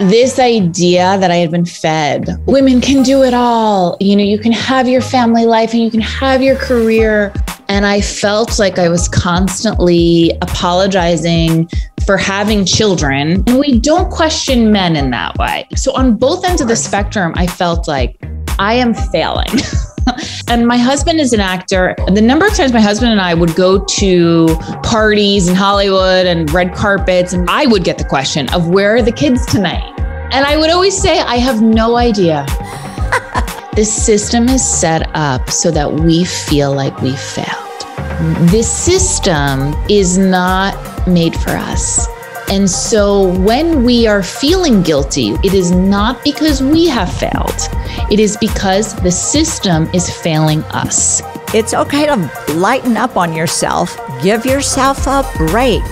this idea that I had been fed women can do it all. You know, you can have your family life and you can have your career. And I felt like I was constantly apologizing for having children. And we don't question men in that way. So, on both ends of the spectrum, I felt like I am failing. and my husband is an actor. The number of times my husband and I would go to parties in Hollywood and red carpets, and I would get the question of where are the kids tonight? And I would always say, I have no idea. this system is set up so that we feel like we failed. This system is not made for us. And so when we are feeling guilty, it is not because we have failed, it is because the system is failing us. It's okay to lighten up on yourself, give yourself a break